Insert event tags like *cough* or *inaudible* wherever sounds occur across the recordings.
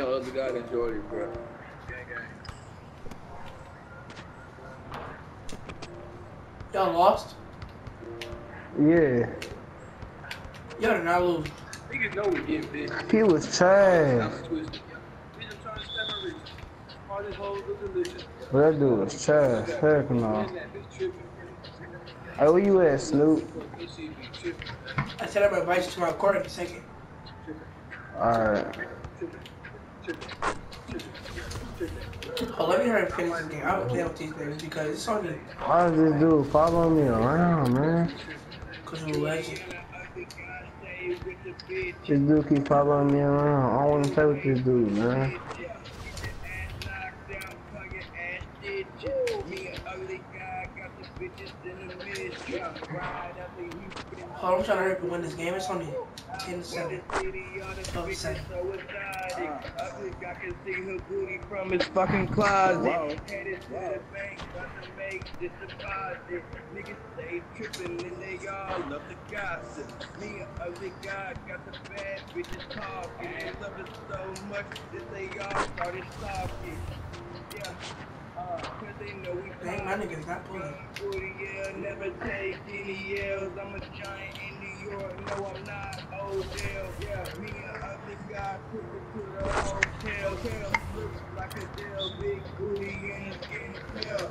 Yo, other guy than Jordy, bro. Y'all lost? Yeah. Y'all did not lose. Niggas know we get big. He was trash. I'm twisted. Niggas trying to step my wrist. All this whole good delicious. That dude was trash. Heck no. Man, that. Hey, where you at, Snoop? Fuck, this shit be tripping. I said I'm gonna invite to my court in a second. Alright. Oh, let me hurry and finish this game. I'm playing with these niggas because it's only Why does this dude follow me around, man? because you're a legend. This dude keep following me around. I don't want to play with this dude, man. Hold on, I'm trying to hurry up and win this game. It's only 10 to 7. 12 to 7. I can see her booty from his fucking closet. Headed to the bank, about to make this deposit. Niggas stay tripping and they all love the gossip. Me and other guy got the bad bitches talking. They love it so much that they all started stalking. Yeah. Dang, my nigga's not pulling. Never take any L's. I'm a giant in New York. No, I'm not Odell. Yeah, me and other guy took it to the hotel. Hell, looks like a deal. Big booty in the skin tail.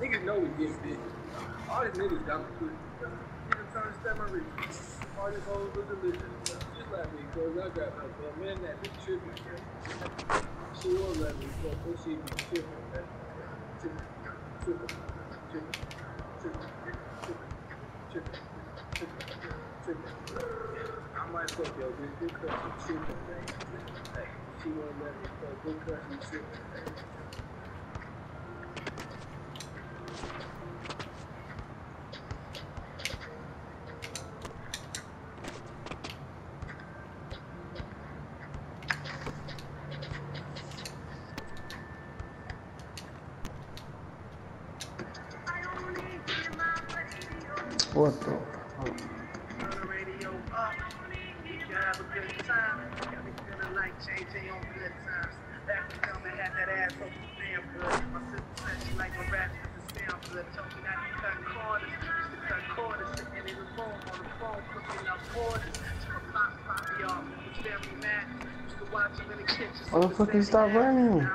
Niggas know we get big. All these niggas got me twisted. Niggas trying to step my wrist. All this whole good delicious. Just like me, cause I got my but man, that bitch tripping. She won't let me but she be tripping, man. 这个这个这个这个这个这个这个这个这个这个。The kitchen. Why the fuck you stop running?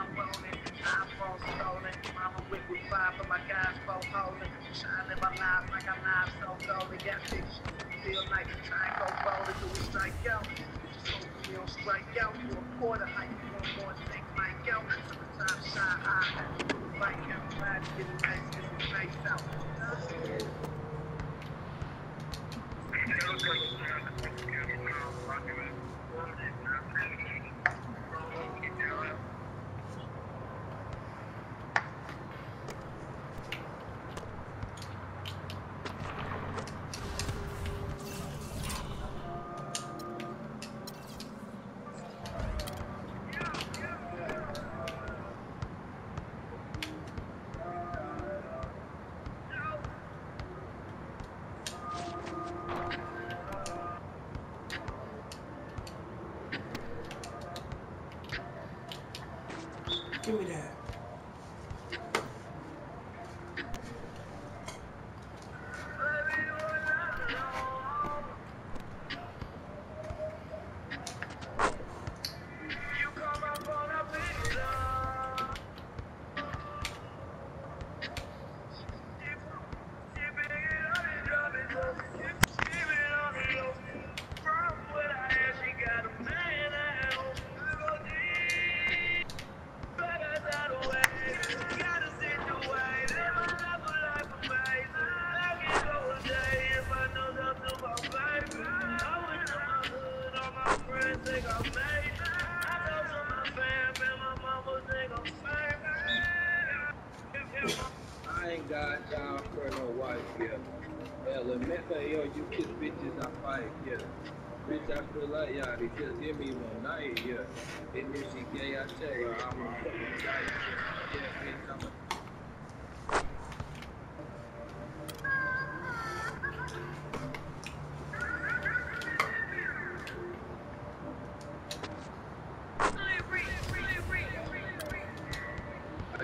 y'all they got things feel like a time ball to do a strike out. Just hope we don't strike out. You a quarter, height. you want more things like out. Sometimes shy high, like out, glad to get a nice, get it nice out. Got time for no wife yet. Elemental, yo, you kiss bitches, I fight, yeah. Bitch, I feel like y'all, just hit me one night, yeah. And if she gay, I tell her I'm a fucking guy, yeah. Yeah, bitch, I'm a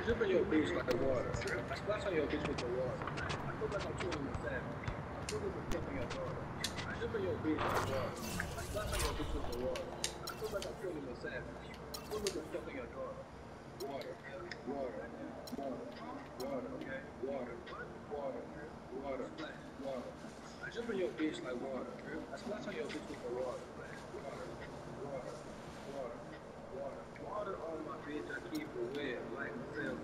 Jump in your bitch like water. I splash on your bitch with the water. I feel like I'm chewing the sand. I feel like I'm fucking your daughter. Jump in your bitch like water. I splash on your bitch with the water. I feel like I'm chewing the sand. I feel like I'm fucking your daughter. Water, water, water, water, okay? Water, water, water, water. I jump in your bitch like water. I splash on your bitch with the water. Water, water, water, water. Water on my bitch, I keep it wet like myself.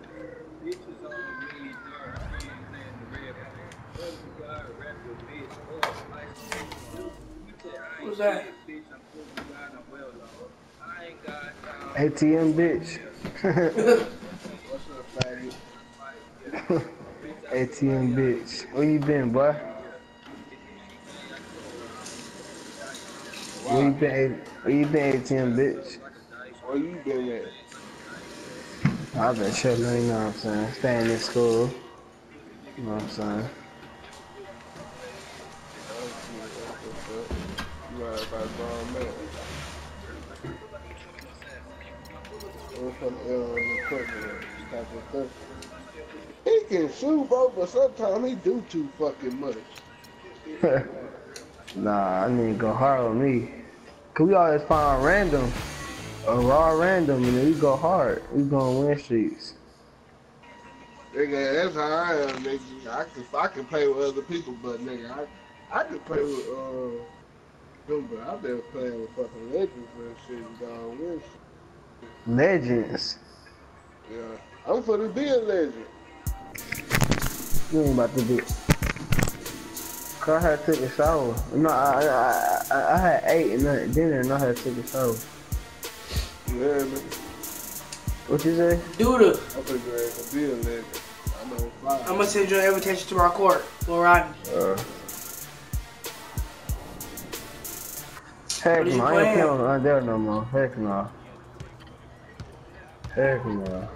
Bitches on me, dark skins and the red one. Love you got rap your bitch up like you. You say I ain't Who's that? shit, bitch. I'm cool, you got I'm well off. I ain't got time. ATM bitch. *laughs* What's up, fatty? ATM bitch. Where you been, boy? Where you been? Where you been, ATM bitch? Where you been at? I've been chilling, you know what I'm saying? Staying in school. You know what I'm saying? You right about grown man. What's some ill on the equipment? Type of stuff. He can shoot, bro, but sometimes he do too fucking much. *laughs* nah, I need to go hard on me. Cause we always find random, a raw random, and then we go hard. We gonna win streaks. Nigga, that's how I am, nigga. I can, I can play with other people, but nigga, I, I can play with, uh, them, but I've been playing with fucking legends and shit and gone win shit. Legends. Yeah. I'm for to be a legend. You ain't about to do it. Cause I had to take a shower. No, I, I, I, I had ate and then dinner and I had to take a shower. You hear me? What you say? Duda, I'm for to be a legend. I know fly. I'm gonna send you an invitation to our court, Lil Rodney. Uh, heck What are no, I ain't playing? playing on there no more. Heck no. Heck no.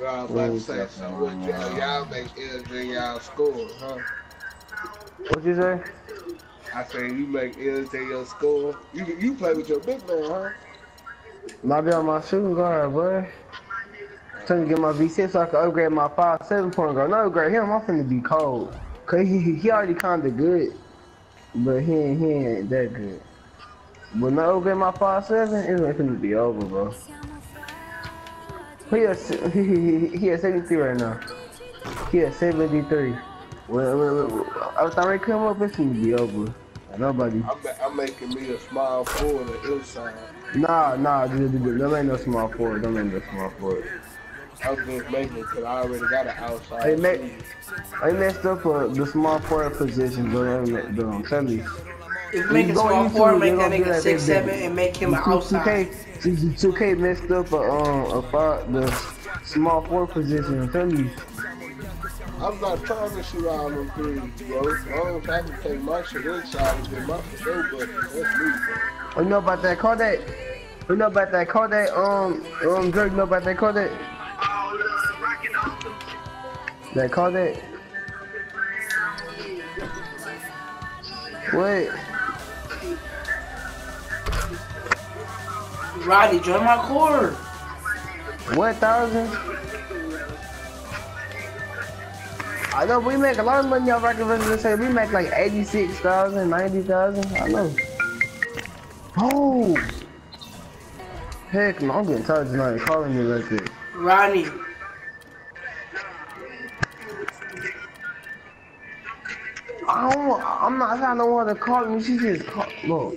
I was about to say, so what y'all, make in y'all score, huh? What you say? I say you make in your score. You you play with your big man, huh? Might be on my shooting guard, boy. Trying to get my V6 so I can upgrade my 5-7 point guard. No, upgrade him, I'm finna be cold. Cause he, he, he already kinda good. But he ain't, he ain't that good. But no upgrade my 5-7, it's not finna be over, bro. He at, he, he, he, he 73 right now. He at 73. Well, well, well, I was already come up, it's gonna be over. Nobody. I'm, I'm making me a small forward on inside. Nah, nah, dude, dude, dude, don't make no small forward. Don't make no small forward. I was just making it because I already got an outside. Hey, Mac- shooter. I messed up uh, the small forward position, but I'm not. I'm telling you. If you make a Go small YouTube, four, they make that gonna nigga that, six seven, and make him an outside. 2K, 2K messed up a um a five, the small forward position. I'm telling you. I'm not trying to shoot all them threes, bro. As long as I can take my shit inside and get my show button, that's me, bro. Oh, you know about that? Call that. You know about that? Call that. Um, um, Drake. You know about that? Call that. That called it. Wait. Rodney, join my court. What thousand? I know we make a lot of money off Rocket Resident say we make like 86,000, 90,000. I know. Oh! Heck no, I'm getting tired tonight calling me like this. Rodney, I don't, I'm not trying to want her to call me. She just call, look.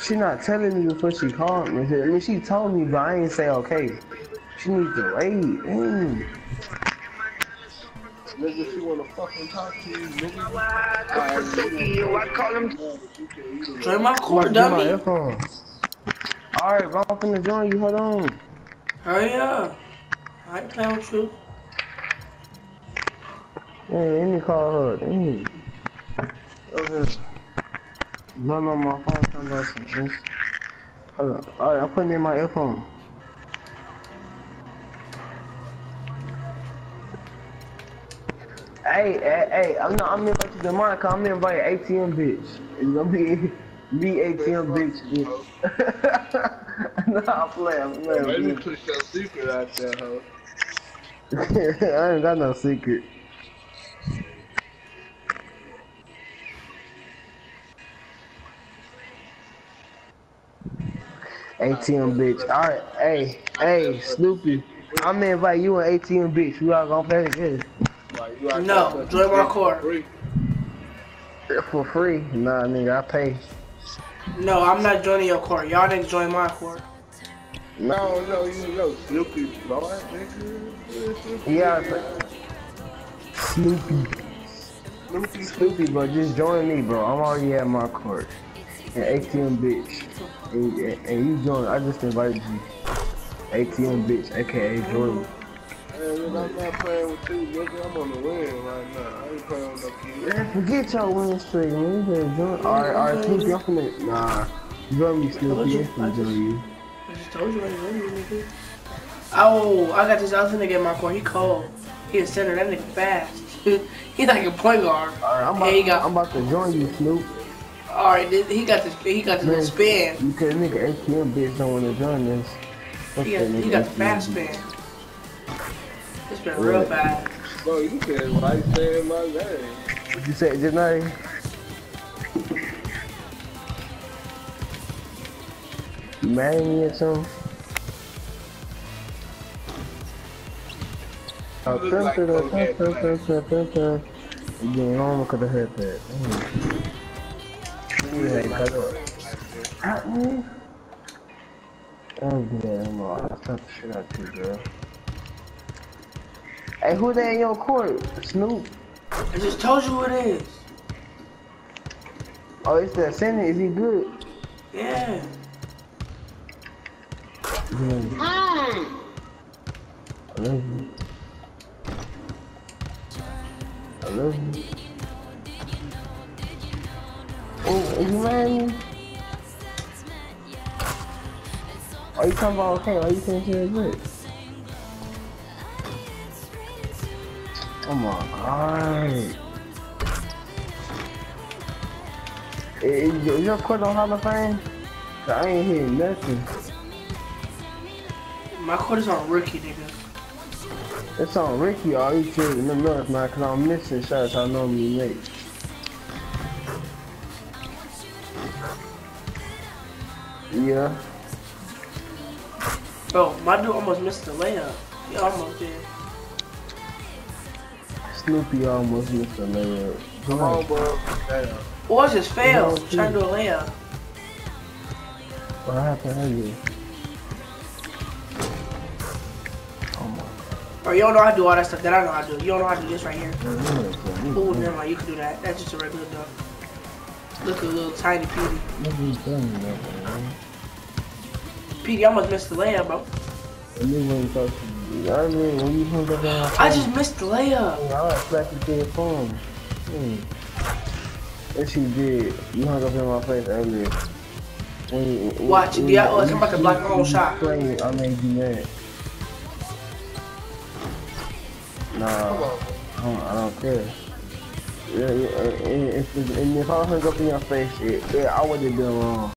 She not telling me before she called me. I mean, she told me, but I ain't say okay. She needs to wait. Mm. Nigga, she wanna fucking talk to you, nigga. Why the fuck you? I call him. Join my court, Get my dummy. Alright, bro, I'm finna join you. Hold on. Hurry up. I ain't playing with you. Man, let me call her. Dang. Okay. None on my phone. About some. Hold on. Alright, I'm putting in my earphone. Hey, hey, hey, I'm not, I'm inviting to Monica, I'm inviting ATM bitch. It's gonna be, be ATM bitch, bitch. *laughs* nah, I'm playing, I'm playing. Maybe push your secret out there, hoe. *laughs* I ain't got no secret. ATM bitch. Alright, hey, hey, Snoopy. I'm gonna invite you and ATM bitch. We all gonna play together. Like, No, join my fucking court. free. For free. Nah, nigga, I pay. No, I'm not joining your court. Y'all didn't join my court. No, no, you know Snoopy, boy, nigga. Yeah, Snoopy. Snoopy, Snoopy, bro, just join me, bro. I'm already at my court. And ATM bitch. And, and, and you join, I just invited you. ATM bitch, aka Jordan. Man, I'm not playing with you, nigga. I'm on the win right now. I ain't playing with no kid. Man, forget your win streak, man. You better join. Alright, alright, Snoopy, I'm finna. Nah. Join me, Snoopy. I'm finna join you. I just told you I joined you, nigga. Oh, I got this other nigga in my court. He cold. He a center. That nigga fast. *laughs* he like a point guard. Alright, I'm, Yeah, he about, got- I'm about to join you, Snoop. All right, this- he got this. He got this little spin. Because nigga ATM bitch don't wanna join this. What's He got, he got the fast bitch? spin. It's been real Right. bad. Bro, you said right there in my name. What you say, just now? You mad at me or something? Oh, You look dun, like dun, dun, Kodak dun, Black. dun, dun, dun, dun. You getting on because of her headset. Yeah, you got it. Ah, man. I don't do that anymore. I'll slap the shit out you, girl. Hey, who that in your court? Snoop. I just told you who it is. Oh, it's the Senate. Is he good? Yeah. Yeah. I love you. I love you. Oh, is you mad? Are you talking about okay? Are you saying shit good? Oh my god. Is, is your court on Hall of Fame? I ain't hearing nothing. My court is on rookie, nigga. It's on Ricky, all you kids in the north, man, cause I'm missing shots I normally make. Yeah. Bro, my dude almost missed the layup. He almost did. Snoopy almost missed a layup. Come on, bro. Damn. Or just failed. No, Trying to do a layup. What happened earlier? Oh my Or you don't know how to do all that stuff that I know how to do. You don't know how to do this right here. god. Ooh, never mind. You can do that. That's just a regular dunk. Look at a little tiny Petey. Nobody's done nothing, man. Petey almost missed the layup, bro. And then when you talk to me, I mean, when you hung up on my phone, I just missed the layup. I was flashing through your phone. Hmm. Yes, you did. You hung up in my face earlier. When you, when, Watch, when you- oh, it's about to block my own shot. Playing, I made you mad. Nah. I don't, I don't care. Yeah, yeah, and, and, if, and if I hung up in your face, it, I would have done wrong.